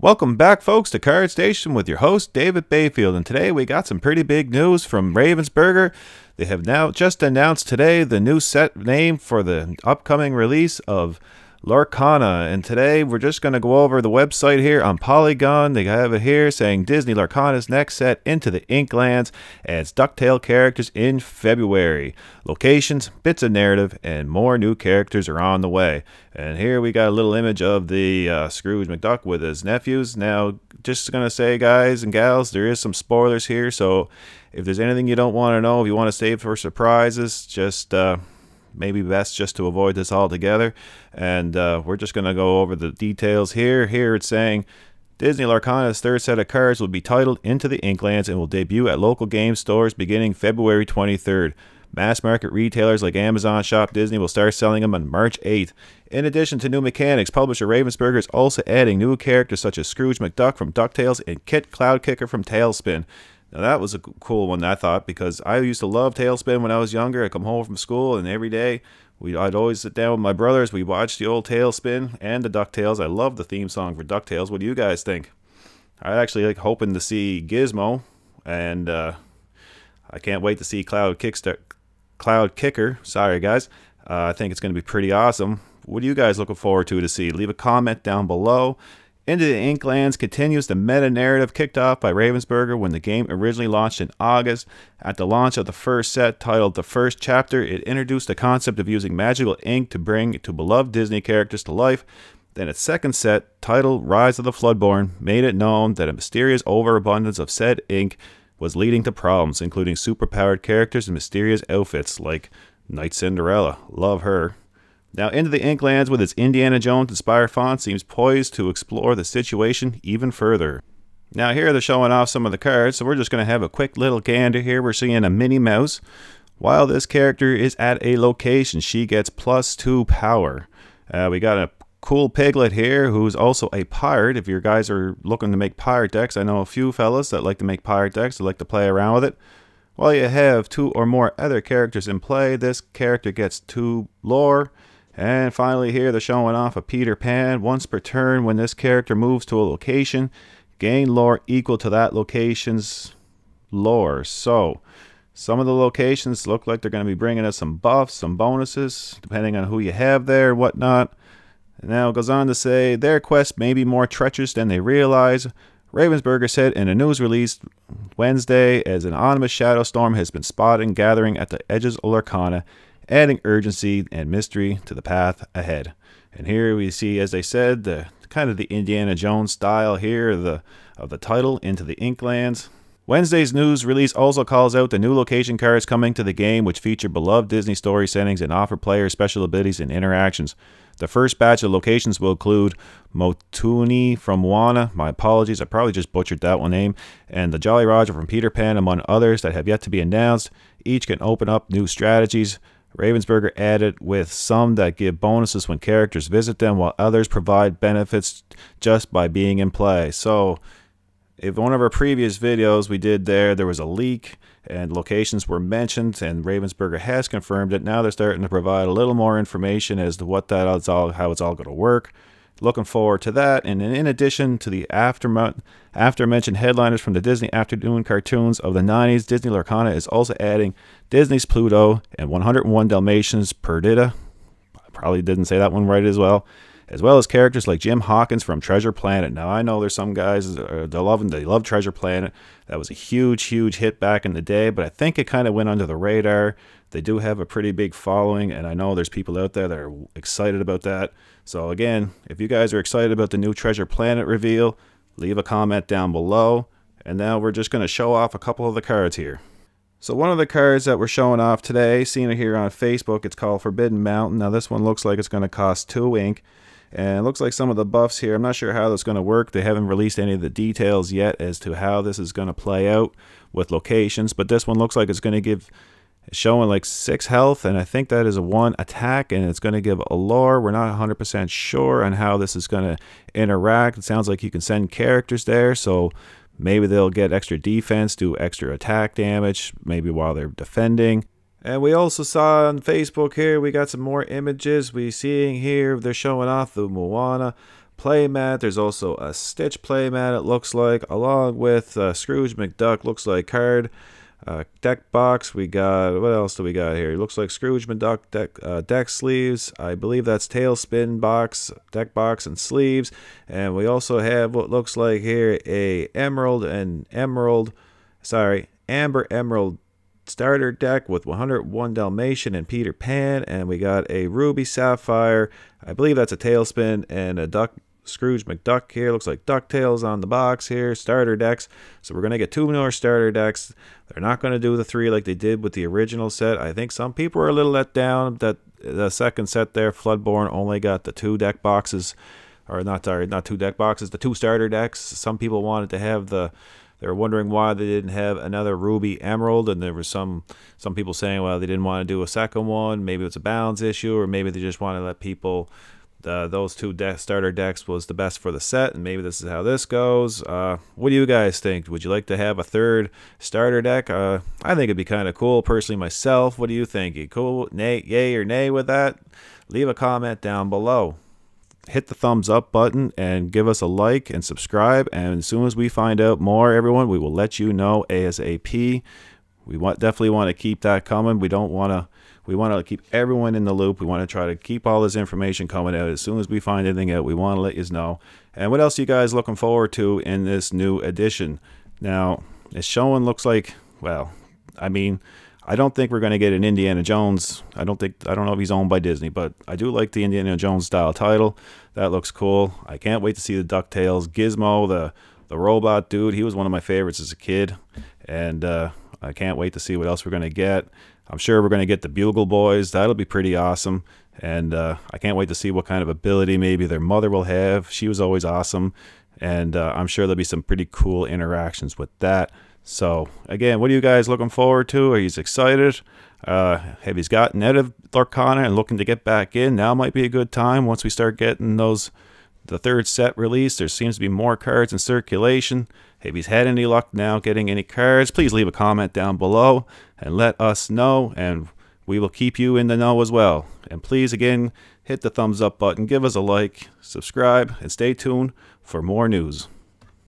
Welcome back, folks, to Card Station with your host, David Bayfield. And today we got some pretty big news from Ravensburger. They have now just announced today the new set name for the upcoming release of Lorcana. And today we're just going to go over the website here on Polygon. They have it here saying Disney Lorcana's next set into the Inklands adds DuckTale characters in February. Locations, bits of narrative, and more new characters are on the way. And here we got a little image of the uh, Scrooge McDuck with his nephews. Now, just going to say, guys and gals, there is some spoilers here. So if there's anything you don't want to know, if you want to save for surprises, just. Uh, maybe best just to avoid this altogether. And uh, we're just going to go over the details here. Here it's saying Disney Lorcana's third set of cards will be titled Into the Inklands and will debut at local game stores beginning February 23rd. Mass market retailers like Amazon Shop Disney will start selling them on March 8th. In addition to new mechanics, publisher Ravensburger is also adding new characters such as Scrooge McDuck from DuckTales and Kit Cloudkicker from TaleSpin. Now that was a cool one I thought because I used to love TaleSpin when I was younger. I come home from school and every day we I'd always sit down with my brothers. We watched the old TaleSpin and the Ducktales. I love the theme song for Ducktales. What do you guys think? I actually like hoping to see Gizmo, and uh, I can't wait to see Cloud Kickster, Cloud Kicker. Sorry guys, uh, I think it's going to be pretty awesome. What are you guys looking forward to to see? Leave a comment down below. Into the Inklands continues the meta narrative kicked off by Ravensburger when the game originally launched in August. At the launch of the first set, titled The First Chapter, it introduced the concept of using magical ink to bring to beloved Disney characters to life. Then its second set, titled Rise of the Floodborn, made it known that a mysterious overabundance of said ink was leading to problems, including superpowered characters and mysterious outfits like Knight Cinderella. Love her. Now, Into the Inklands, with its Indiana Jones inspired font, seems poised to explore the situation even further. Now, here they're showing off some of the cards, so we're just going to have a quick little gander here. We're seeing a Minnie Mouse. While this character is at a location, she gets plus two power. Uh, we got a cool piglet here who's also a pirate. If your guys are looking to make pirate decks, I know a few fellas that like to make pirate decks, that like to play around with it. While you have two or more other characters in play, this character gets two lore and finally here they're showing off a Peter Pan. Once per turn when this character moves to a location, gain lore equal to that location's lore. So some of the locations look like they're going to be bringing us some buffs, some bonuses, depending on who you have there and whatnot. And now it goes on to say their quest may be more treacherous than they realize. Ravensburger said in a news release Wednesday as an ominous shadow storm has been spotted gathering at the edges of Lorcana adding urgency and mystery to the path ahead. And here we see, as I said, the kind of the Indiana Jones style here the of the title into the Inklands. Wednesday's news release also calls out the new location cards coming to the game, which feature beloved Disney story settings and offer players special abilities and interactions. The first batch of locations will include Motuni from Moana, my apologies, I probably just butchered that one name, and the Jolly Roger from Peter Pan, among others that have yet to be announced. Each can open up new strategies, Ravensburger added with some that give bonuses when characters visit them, while others provide benefits just by being in play. So, if one of our previous videos we did there, there was a leak and locations were mentioned, and Ravensburger has confirmed it. Now they're starting to provide a little more information as to what that is all, how it's all going to work. Looking forward to that. And in addition to the after, mentioned headliners from the Disney afternoon cartoons of the 90s, Disney Lorcana is also adding Disney's Pluto and 101 Dalmatians Perdita. I probably didn't say that one right as well. As well as characters like Jim Hawkins from Treasure Planet. Now I know there's some guys uh, they love they love Treasure Planet. That was a huge, huge hit back in the day, but I think it kind of went under the radar. They do have a pretty big following, and I know there's people out there that are excited about that. So again, if you guys are excited about the new Treasure Planet reveal, leave a comment down below. And now we're just going to show off a couple of the cards here. So one of the cards that we're showing off today, seen it here on Facebook, it's called Forbidden Mountain. Now this one looks like it's going to cost 2 ink. And it looks like some of the buffs here, I'm not sure how that's going to work. They haven't released any of the details yet as to how this is going to play out with locations. But this one looks like it's going to give showing like six health, and I think that is a one attack, and it's going to give a lore. We're not 100% sure on how this is going to interact. It sounds like you can send characters there, so maybe they'll get extra defense, do extra attack damage, maybe while they're defending. And we also saw on Facebook here, we got some more images. We seeing here, they're showing off the Moana playmat. There's also a Stitch playmat, it looks like, along with uh, Scrooge McDuck, looks like card. Uh, deck box, we got, what else do we got here? It looks like Scrooge McDuck deck, uh, deck sleeves. I believe that's TaleSpin box, deck box, and sleeves. And we also have what looks like here a emerald and emerald, sorry, amber emerald starter deck with 101 Dalmatian and Peter Pan, and we got a Ruby Sapphire. I believe that's a TaleSpin and a duck Scrooge McDuck here. Looks like DuckTales on the box here. Starter decks. So we're going to get two more starter decks. They're not going to do the three like they did with the original set. I think some people are a little let down that the second set there, Floodborn, only got the two deck boxes. Or not, sorry, not two deck boxes, the two starter decks. Some people wanted to have the they were wondering why they didn't have another Ruby Emerald, and there was some some people saying, well, they didn't want to do a second one. Maybe it's a balance issue, or maybe they just want to let people. Uh, those two starter decks was the best for the set, and maybe this is how this goes. Uh, what do you guys think? Would you like to have a third starter deck? Uh, I think it'd be kind of cool, personally myself. What do you think? You cool? Nay, yay or nay with that? Leave a comment down below hit the thumbs up button and give us a like and subscribe. And as soon as we find out more, everyone, we will let you know ASAP. We want definitely want to keep that coming. We don't want to. We want to keep everyone in the loop. We want to try to keep all this information coming out. As soon as we find anything out, we want to let you know. And what else you guys looking forward to in this new edition? Now, it's showing looks like, well, I mean, I don't think we're going to get an Indiana Jones. I don't think I don't know if he's owned by Disney, but I do like the Indiana Jones style title. That looks cool. I can't wait to see the Ducktales Gizmo, the the robot dude. He was one of my favorites as a kid, and uh, I can't wait to see what else we're going to get. I'm sure we're going to get the Beagle Boys. That'll be pretty awesome. And uh, I can't wait to see what kind of ability maybe their mother will have. She was always awesome. And uh, I'm sure there'll be some pretty cool interactions with that. So again, what are you guys looking forward to? Are you excited? Uh, have you gotten out of Lorcana and looking to get back in? Now might be a good time once we start getting those the third set released. There seems to be more cards in circulation. Have you had any luck now getting any cards? Please leave a comment down below and let us know, and we will keep you in the know as well. And please, again, hit the thumbs up button, give us a like, subscribe, and stay tuned for more news.